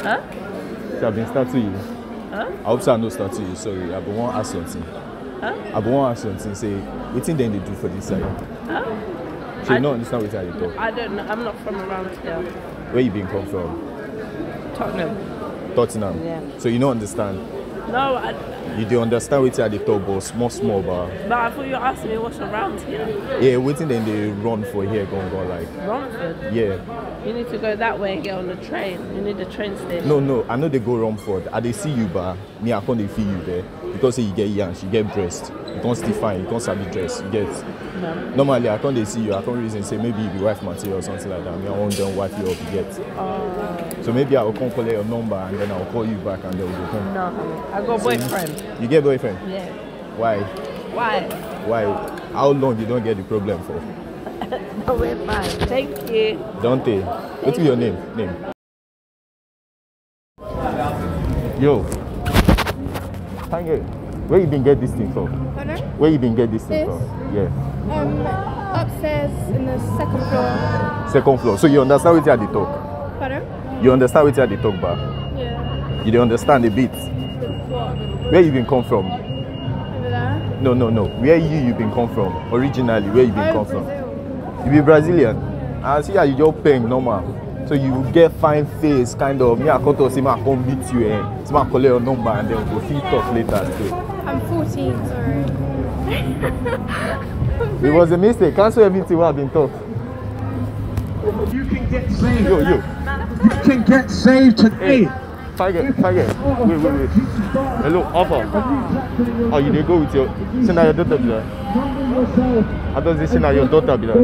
Huh? I've been starting you. Huh? I hope so I no start to you. Sorry, I been want ask something. Huh? I been want ask something. Say, wetin dem dey do for this side? Huh? You I- no understand wetin I talk. I don't know. I'm not from around here. Where you been come from? Tottenham. Tottenham. Yeah. So you don't understand. No, I, You dey understand wetin I dey talk, but small small, but but I thought you were asking me what's around here. yeah, wetin dem they run for here, gon gon like. Romford. Yeah. You need to go that way and get on the train. You need the train station. No, no, I know they go Romford. I they see you, but me, I can't feel you there because you get yansh, you get dressed. you can't still fine, you can't sabi dress, you get. No. Normally, I can't dey see you. I can't reason say maybe you be wife material or something like that. Me, I want them wife you up, you get. Uh, So maybe I will come collect your number and then I'll call you back and then we'll go home. no. I got a boyfriend. You get boyfriend? Yeah. Why? Why? Why? How long you don't get the problem for? No, we're fine. Thank you. Don't Dante, what's your name? Name. Yo. Thank it. Where you been get this thing from? Pardon? Where you been get this thing This? from? Yeah. Um, upstairs in the second floor. Second floor. So you understand what they talk? Pardon? You understand what you had they talk about? Yeah. You don't understand a bit. What? Where you been come from? Over there? No, no, no. Where you you been come from? Originally, where you been Oh, come from? You be Brazilian. I see how you just paying normal. So you get fine face, kind of. Me, I come to see me, I come meet you, and see me, I collect your number, and then we'll feel talk later. So I'm 14, sorry. it was a mistake. Cancel everything what I've been taught. You can get saved. Yo, yo. You can get saved today. Target, target. Wait, wait, wait. Hello, offer. Oh, you dey go with your. See now your daughter be there. I don't say now your daughter be there.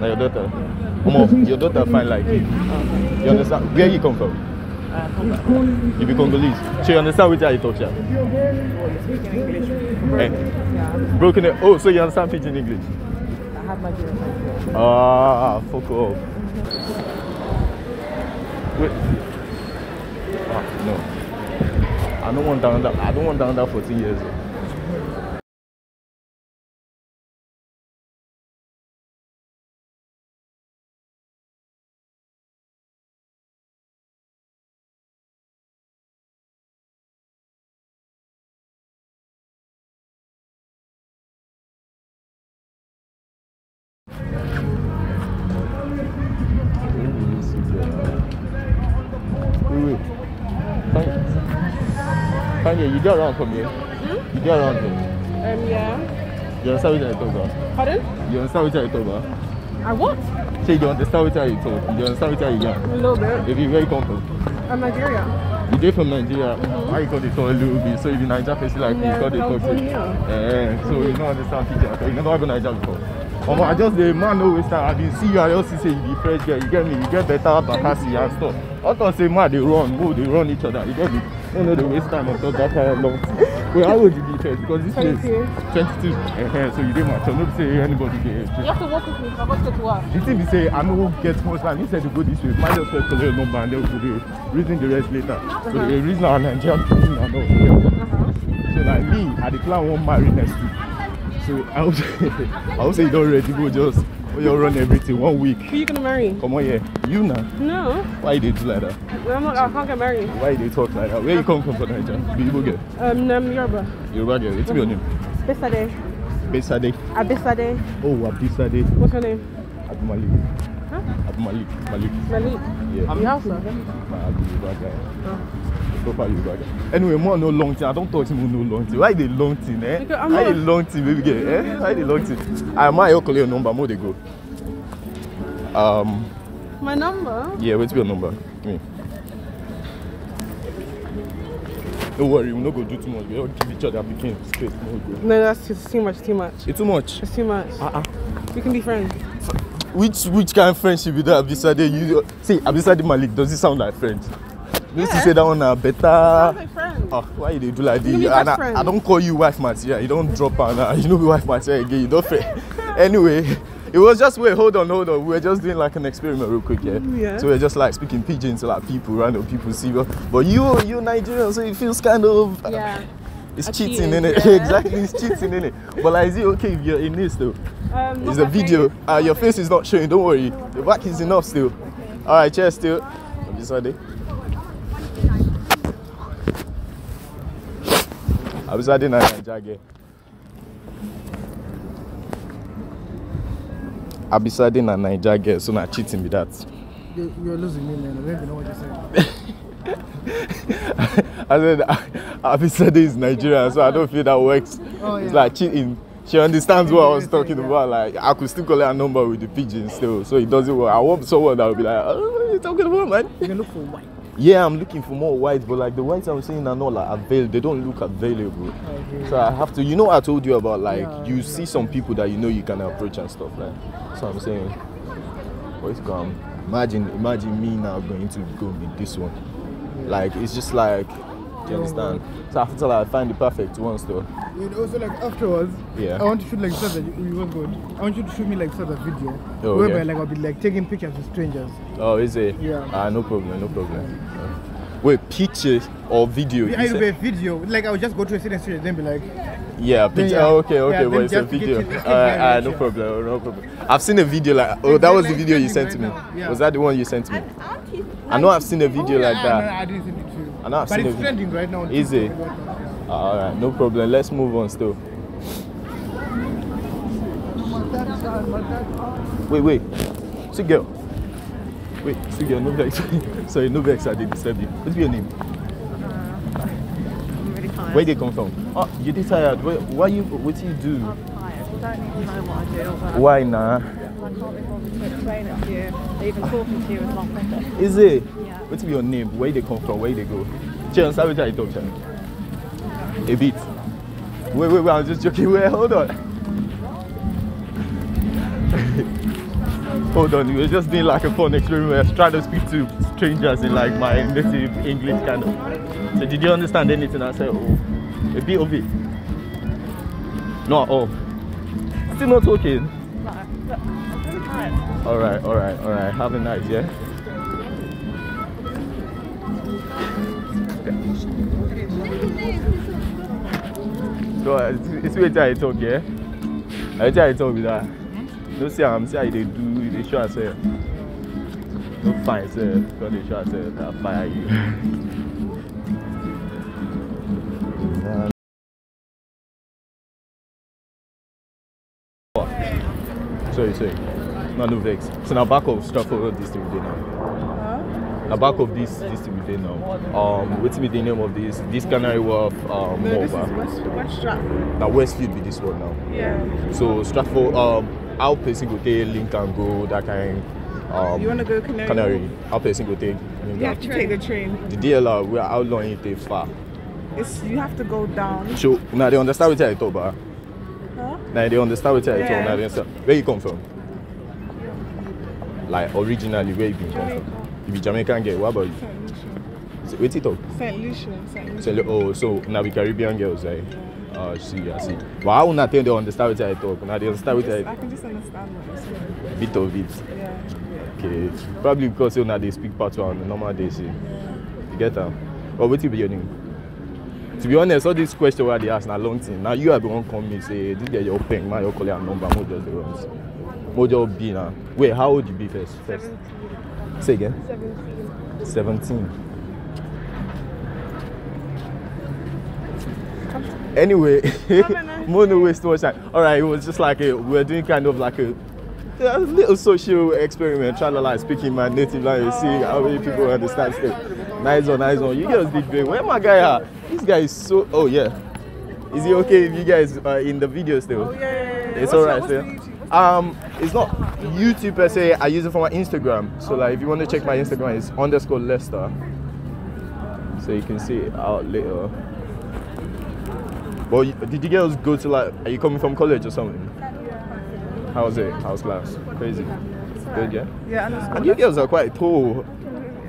Now your daughter. Omo, your daughter fine like you. You understand? Where you come from? You be Congolese. So you understand which I talk, yeah? Eh? Broken it. Oh, so you understand pidgin English? I have my girlfriend. Ah, fuck off. Wait. Ah, no. I don't want down that. I don't want down that 14 years. Wait, Tanya, you get around from here. You get around here. Um, yeah. You understand what I about? Pardon? You understand what I talk about? I what? Say you understand what I talk. You understand what I A little bit. If you come from. I'm Nigeria. You dey from Nigeria. Why you call the talk a little bit? So if you Naija person like me, you Yeah, call the I was talk. born to- Eh, so you don't understand at. You never go Naija before. Omo, I just the man no waste time. I been see you. I just say you be fresh girl. You get me? You get better bakasi and stuff. I thought say man they run, mo they run each other. You get me? No, no, they waste time top that kind of long. Wait, how old you be first? Because this place 22. 22. Eh, so you dey mature. No be say anybody dey. You have to walk with me. I got to work. The thing be say I no get much time. He said to go this way. Might just well collect your number and then we dey reason the rest later. So the reason our Nigerian person and all. So like me, I plan one marry next week. So I hope I hope say you don't ready go just oh, you run everything one week. Who you gonna marry? Come on here. You now. No. Why you do like that? I'm not, I can't get married. Why you talk like that? Where you come from for Nigeria? Be Igbo girl. Um, um Yoruba. Yoruba girl. It's your name. Bisade. Besade. Abisade. Oh, Abisade. What's your name? Abu Malik. Huh? Abu Malik. Malik. Malik. Yeah. You Hausa? Nah, Yoruba guy. Proper Yoruba guy. Anyway, more no long thing. I don't talk to him no long thing. Why the long thing, eh? I'm Why not- the long thing, baby girl? Eh? Why the long thing? I might call your number. More they go. Um. My number? Yeah, wait your number. Me. Don't worry, we're not gonna do too much. We all give each other picking space. No. No, that's just too much, too much. It's too much. It's too much. Uh-uh. We can be friends. Which which kind of friendship is that Abisade? You see Abisade Malik, does it sound like friends? You used to Yeah. say that one uh, better like. Oh, why you do like this? And I. I don't call you wife material. You don't drop her now. You know be wife material again. You don't fair. anyway, it was just wait, hold on, hold on. We were just doing like an experiment real quick, yeah. Yeah. So we are just like speaking pidgin to like people, random people see. But but you you Nigerian, so it feels kind of Yeah. it's I cheating cheated, in it. yeah. exactly, it's cheating in it. But like, is it okay if you're in this though? Um, It's a video. Uh, your face is not showing. Don't worry. The back is enough still. All right, cheers still. Abisade. Abisade na Naija girl. Abisade na Naija girl, so na cheating be that. You, you're losing me, man. I don't even know what you're saying. I said Abisade is Nigerian, so I don't feel that works. Oh, It's yeah. like cheating. She understands what I was talking about. Like I could still call her number with the pigeon still, so it doesn't work. I want someone that will be like, oh, what are you talking about, man? You can look for white. Yeah, I'm looking for more whites, but like the whites I'm seeing are not like available. They don't look available. Okay. So I have to. You know, I told you about like Yeah, you yeah. see some people that you know you can approach and stuff like. So I'm saying, boys come. Imagine, imagine me now going to go with this one. Like it's just like, you understand? So I have to like find the perfect ones though. And also like afterwards, Yeah. I want to shoot like stuff that you, you was good. I want you to shoot me like sort of video. Oh, whereby okay. like I'll be like taking pictures with strangers. Oh, is it? Yeah. Ah, no problem, no problem. Uh, Wait, pictures or video? you I will be a video. Like I will just go to a certain street and then be like, Yeah, picture. yeah. Oh, okay, okay, Yeah, but it's a video. it- get Uh, uh, no problem, no problem. I've seen a video like. Oh, that was the video you sent to me. right now, yeah. Was that the one you sent to me? I know I've seen a video oh, like yeah, that. No, no, I didn't send it to you. I know I've but seen it's trending right now. on Is it? right now. Ah, All right, no problem. Let's move on still. Wait, wait. See girl. Wait, see girl. No vex. Sorry, no vex. I did disturb you. What's your name? I'm really tired. Come from? Oh, you did tired. Where, why you? What do you do? I'm tired. I don't even know what I do. Why nah? I can't be bothered to explain it to you. Even talking to you is a lot better. Is it? Yeah. What's your name? Where they come from? Where they go? Chance, how I talk, Chance? A bit. Wait, wait, wait. I'm just joking. Wait, hold on. hold on. We were just doing like a fun experiment. I was trying to speak to strangers in like my native English kind of. So did you understand anything I said? Oh, a bit of it. Not all. Still not talking. No, All right, all right, all right. Have a nice, yeah. On, it's- till I talk, yeah. I tell I talk with that. No see I'm see how they do. They show yourself. No fine, sir. Because they show yourself. I'll fire you. No, no vex. So now back of Stratford this thing we now. Now back of this this thing we now. Um, what's be the name of this? This Canary Wharf um No, this is? West, West Stratford. Now Westfield be this one now. Yeah. So Stratford, um, how person go take link and go that kind. Um, You want to go Canary? Canary. How person go take link You have to take the train. the DLR. Where how long it take far? It's you have to go down. So now they understand what I talk about. Huh? Now they understand what I talk. Yeah. Now they understand. Where you come from? Like originally, where you been come from? You be Jamaican girl. What about you? Wait it up. Saint Lucia. Saint Lucia. Oh, so now we Caribbean girls, right? Oh, I see, I see. But I will not think they understand what I talk. Now they understand what I I can just understand what bit of it. Yeah. Okay. Probably because you know they speak patois on the normal day, see. You get that? But what be your name? To be honest, all these questions where they ask now long thing. Now you are the one come me say this get your pen, man, your call your number, more just the ones. Be now. Wait, how old you be first? First. Say again. 17. 17. Anyway, more no waste too much time. All right, it was just like a, we were doing kind of like a, a little social experiment, trying to like speak in my native language, see how many people understand stuff. Nice one, nice one. You guys did great. Where my guy at? This guy is so. Oh yeah. Is it okay if you guys are in the video still? Oh, yeah, yeah, yeah. It's alright, your- sir. what's the YouTube? What's Um, it's not YouTube per se. I use it for my Instagram. So like, if you want to check my Instagram, it's underscore Lesther. So you can see it out later. Well, did you girls go to like? Are you coming from college or something? How was it? How was class? Crazy. Good, yeah. Yeah, and And you girls are quite tall.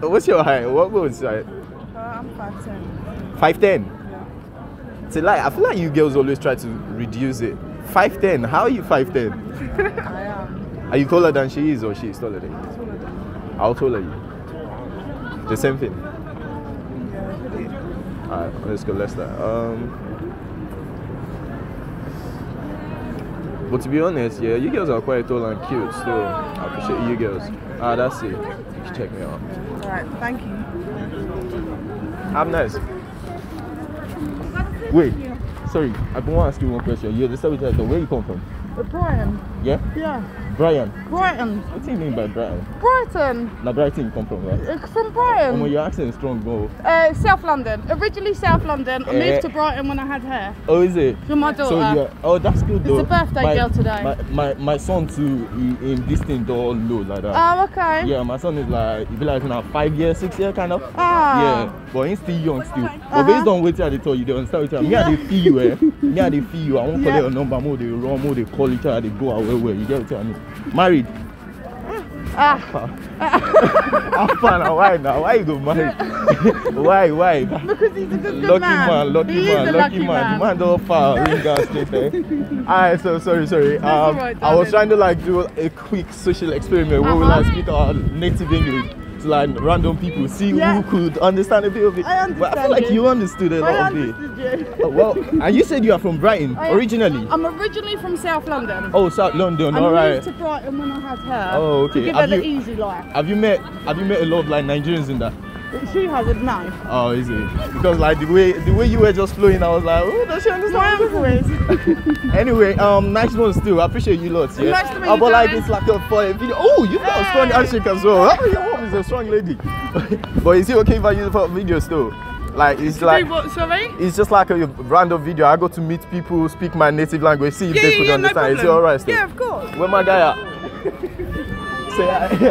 What's your height? What was it? Uh, I'm 5'10. Five ten. Yeah. A lie. I feel like you girls always try to reduce it. Five ten. How are you five ten? I am. Are you taller than she is or she is taller than you? Taller than. How tall are you? The same thing. Yeah. Alright, let's go Leicester. Um But to be honest, yeah, you girls are quite tall and cute, so I appreciate you girls. Ah, that's it. You should check me out. Alright, thank you. I'm nice. Wait, sorry, I want to ask you one question. You're the storyteller. Where you come from? Uh, Brighton. Yeah? Yeah. Brian. Brighton. What do you mean by Brian? Brighton. Now Brighton you come from, right? Uh, From Brighton. your accent is strong, bro. Uh, South London. Originally South London. I Eh. moved to Brighton when I had hair. Oh, is it? For my daughter. So yeah. Oh, that's good though. a birthday my, girl today. My, my my son too. He, in this thing all low like that. Oh, okay. Yeah, my son is like he be like now five years, six years kind of. Ah. Yeah, but he's still young still. Uh-huh. But based on what I tell you, they understand what I Me I dey feel you, eh? Me I dey feel you. I won't Yeah. collect your number, more they run, more they call each other, they go away where you get what I mean. Married. Ah. Far now? Why now? Why you go married? why? Why? Because he's a good, good lucky man. man, lucky he man, lucky lucky man. The man don't far ring straight there. Alright, so sorry, sorry. Um, alright, I was trying to like do a quick social experiment where we like speak our native English like random people, see Yeah. who could understand a bit of it. I But I feel understand like you. you understood a lot I of it. understood you. Oh, well, and you said you are from Brighton I- originally. I'm originally from South London. oh, South London. I All moved to Brighton when I had hair. Oh, okay. To give Have her the easy life. Have you met Have you met a lot of like Nigerians in that? She has a knife. Oh, is it? Because like the way the way you were just flowing, I was like, oh, does she understand? is. Anyway, um, nice one still. I appreciate you lots. Yeah. Nice to meet you, about like this like a for a video? Oh, you got a strong Hey. handshake as well. Oh, your mom is a strong lady. but is it okay if I use it for a video still? Like it's like what, sorry? it's just like a random video. I go to meet people, speak my native language, see if Yeah, they yeah, could yeah, no understand. is it alright? Yeah, of course. Where my guy at? Say hi. alright,